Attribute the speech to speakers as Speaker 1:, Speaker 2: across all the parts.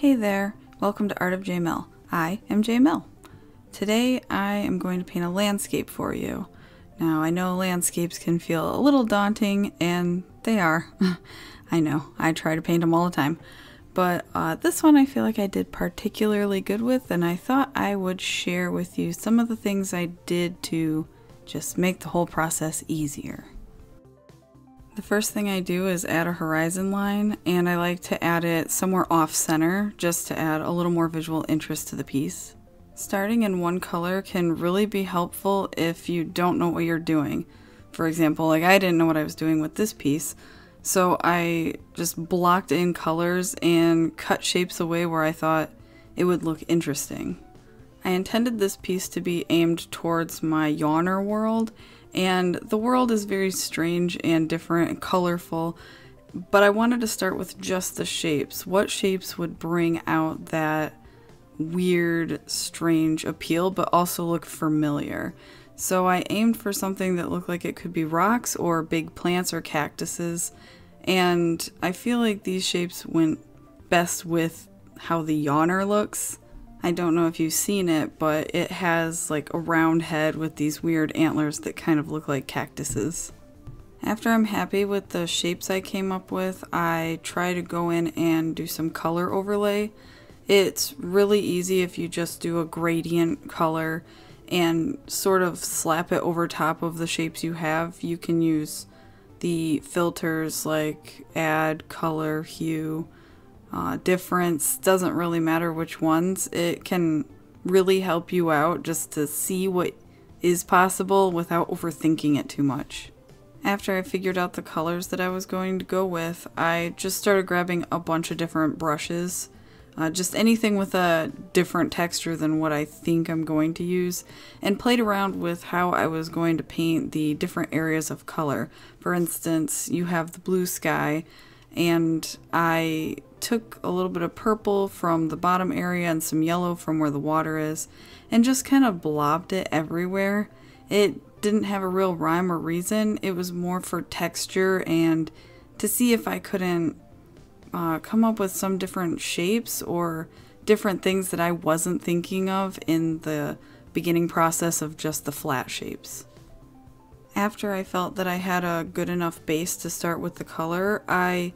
Speaker 1: Hey there, welcome to Art of JMill. I am JMill. Today I am going to paint a landscape for you. Now I know landscapes can feel a little daunting, and they are. I know, I try to paint them all the time. But uh, this one I feel like I did particularly good with, and I thought I would share with you some of the things I did to just make the whole process easier. The first thing I do is add a horizon line, and I like to add it somewhere off center just to add a little more visual interest to the piece. Starting in one color can really be helpful if you don't know what you're doing. For example, like I didn't know what I was doing with this piece, so I just blocked in colors and cut shapes away where I thought it would look interesting. I intended this piece to be aimed towards my yawner world, and the world is very strange and different and colorful, but I wanted to start with just the shapes. What shapes would bring out that weird, strange appeal, but also look familiar? So I aimed for something that looked like it could be rocks or big plants or cactuses, and I feel like these shapes went best with how the yawner looks. I don't know if you've seen it, but it has like a round head with these weird antlers that kind of look like cactuses. After I'm happy with the shapes I came up with, I try to go in and do some color overlay. It's really easy if you just do a gradient color and sort of slap it over top of the shapes you have. You can use the filters like add, color, hue, uh, difference doesn't really matter which ones. It can really help you out just to see what is possible without overthinking it too much. After I figured out the colors that I was going to go with, I just started grabbing a bunch of different brushes. Uh, just anything with a different texture than what I think I'm going to use, and played around with how I was going to paint the different areas of color. For instance, you have the blue sky, and I took a little bit of purple from the bottom area and some yellow from where the water is and just kind of blobbed it everywhere. It didn't have a real rhyme or reason. It was more for texture and to see if I couldn't uh, come up with some different shapes or different things that I wasn't thinking of in the beginning process of just the flat shapes. After I felt that I had a good enough base to start with the color, I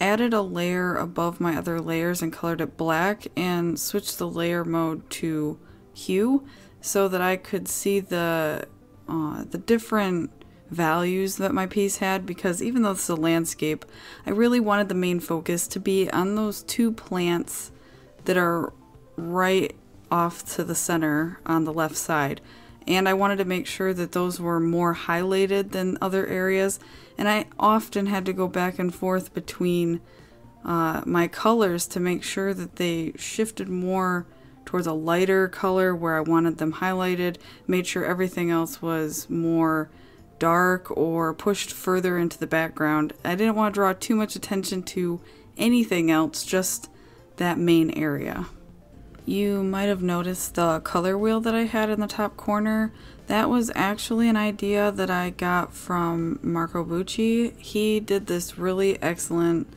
Speaker 1: added a layer above my other layers and colored it black and switched the layer mode to hue so that I could see the uh, the different values that my piece had because even though it's a landscape, I really wanted the main focus to be on those two plants that are right off to the center on the left side and I wanted to make sure that those were more highlighted than other areas. And I often had to go back and forth between uh, my colors to make sure that they shifted more towards a lighter color where I wanted them highlighted, made sure everything else was more dark or pushed further into the background. I didn't want to draw too much attention to anything else, just that main area. You might have noticed the color wheel that I had in the top corner. That was actually an idea that I got from Marco Bucci. He did this really excellent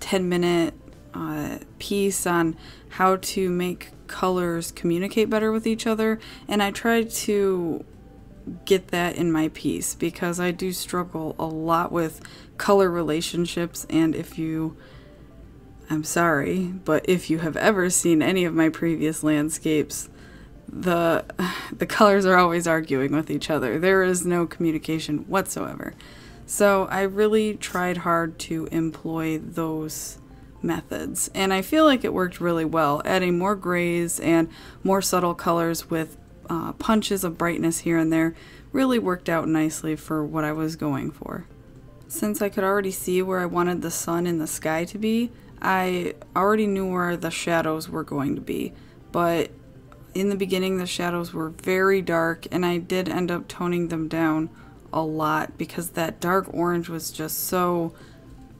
Speaker 1: 10 minute uh, piece on how to make colors communicate better with each other, and I tried to get that in my piece because I do struggle a lot with color relationships, and if you I'm sorry, but if you have ever seen any of my previous landscapes, the the colors are always arguing with each other. There is no communication whatsoever. So I really tried hard to employ those methods, and I feel like it worked really well, adding more grays and more subtle colors with uh, punches of brightness here and there really worked out nicely for what I was going for. Since I could already see where I wanted the sun and the sky to be, I already knew where the shadows were going to be, but in the beginning the shadows were very dark and I did end up toning them down a lot because that dark orange was just so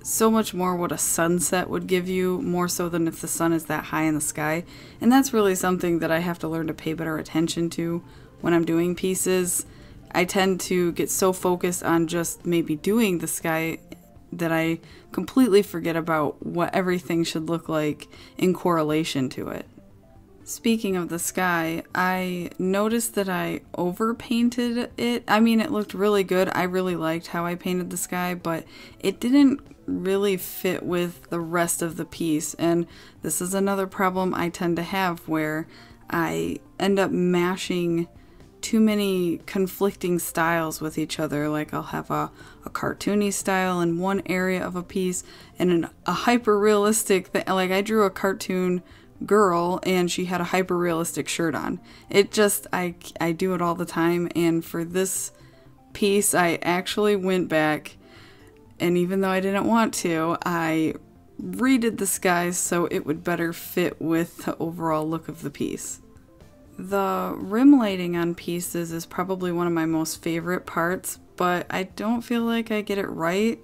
Speaker 1: so much more what a sunset would give you more so than if the sun is that high in the sky. And that's really something that I have to learn to pay better attention to when I'm doing pieces. I tend to get so focused on just maybe doing the sky that I completely forget about what everything should look like in correlation to it. Speaking of the sky, I noticed that I overpainted it. I mean, it looked really good. I really liked how I painted the sky, but it didn't really fit with the rest of the piece. And this is another problem I tend to have where I end up mashing too many conflicting styles with each other. Like I'll have a, a cartoony style in one area of a piece and an, a hyper realistic thing. Like I drew a cartoon girl and she had a hyper realistic shirt on. It just, I, I do it all the time. And for this piece, I actually went back and even though I didn't want to, I redid the skies so it would better fit with the overall look of the piece. The rim lighting on pieces is probably one of my most favorite parts, but I don't feel like I get it right.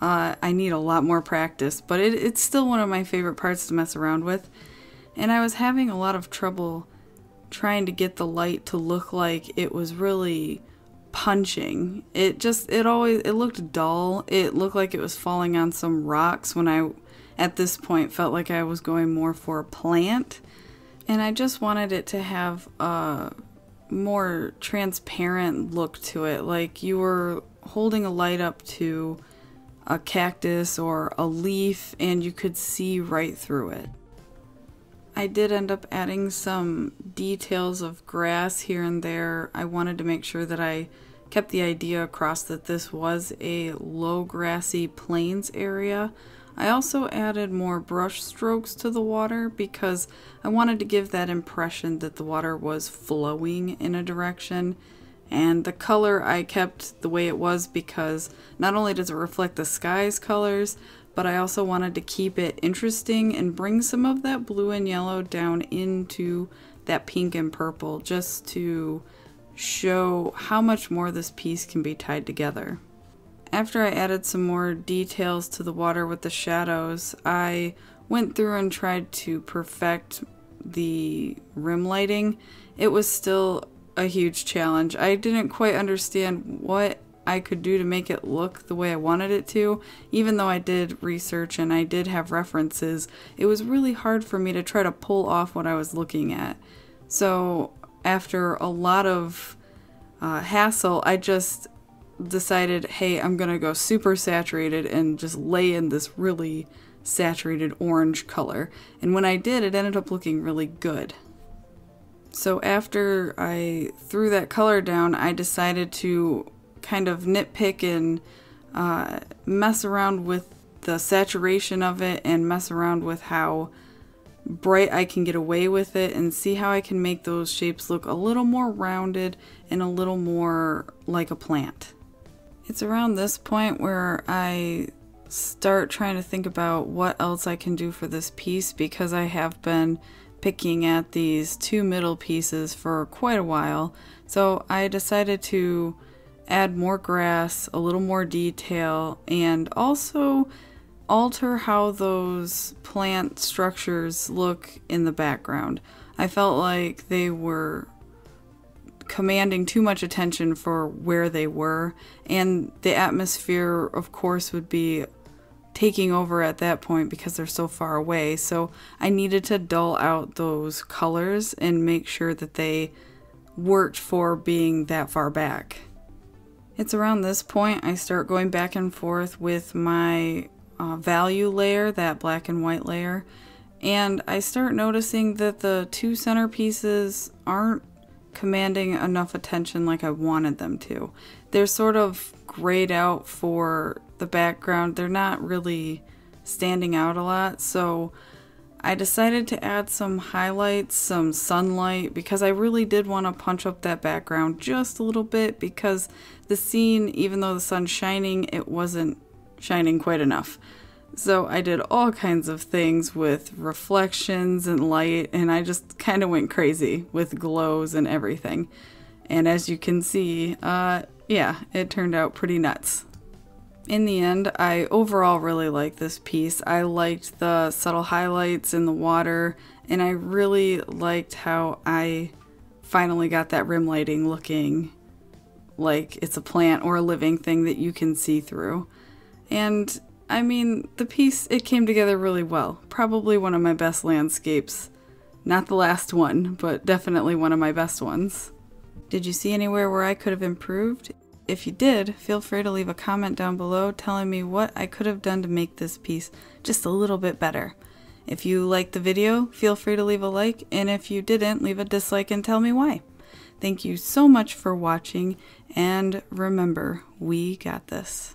Speaker 1: Uh, I need a lot more practice, but it, it's still one of my favorite parts to mess around with. And I was having a lot of trouble trying to get the light to look like it was really punching. It just, it always, it looked dull. It looked like it was falling on some rocks when I, at this point, felt like I was going more for a plant and I just wanted it to have a more transparent look to it, like you were holding a light up to a cactus or a leaf and you could see right through it. I did end up adding some details of grass here and there. I wanted to make sure that I kept the idea across that this was a low grassy plains area I also added more brush strokes to the water because I wanted to give that impression that the water was flowing in a direction. And the color I kept the way it was because not only does it reflect the sky's colors, but I also wanted to keep it interesting and bring some of that blue and yellow down into that pink and purple just to show how much more this piece can be tied together. After I added some more details to the water with the shadows, I went through and tried to perfect the rim lighting. It was still a huge challenge. I didn't quite understand what I could do to make it look the way I wanted it to. Even though I did research and I did have references, it was really hard for me to try to pull off what I was looking at. So, after a lot of uh, hassle, I just decided, hey, I'm gonna go super saturated and just lay in this really saturated orange color. And when I did, it ended up looking really good. So after I threw that color down, I decided to kind of nitpick and uh, mess around with the saturation of it and mess around with how bright I can get away with it and see how I can make those shapes look a little more rounded and a little more like a plant. It's around this point where I start trying to think about what else I can do for this piece because I have been picking at these two middle pieces for quite a while. So I decided to add more grass, a little more detail, and also alter how those plant structures look in the background. I felt like they were commanding too much attention for where they were, and the atmosphere, of course, would be taking over at that point because they're so far away. So I needed to dull out those colors and make sure that they worked for being that far back. It's around this point I start going back and forth with my uh, value layer, that black and white layer, and I start noticing that the two centerpieces aren't commanding enough attention like I wanted them to. They're sort of grayed out for the background. They're not really standing out a lot, so I decided to add some highlights, some sunlight, because I really did want to punch up that background just a little bit because the scene, even though the sun's shining, it wasn't shining quite enough. So I did all kinds of things with reflections and light, and I just kind of went crazy with glows and everything. And as you can see, uh, yeah, it turned out pretty nuts. In the end, I overall really liked this piece. I liked the subtle highlights in the water, and I really liked how I finally got that rim lighting looking like it's a plant or a living thing that you can see through. And I mean, the piece, it came together really well. Probably one of my best landscapes. Not the last one, but definitely one of my best ones. Did you see anywhere where I could have improved? If you did, feel free to leave a comment down below telling me what I could have done to make this piece just a little bit better. If you liked the video, feel free to leave a like, and if you didn't, leave a dislike and tell me why. Thank you so much for watching, and remember, we got this.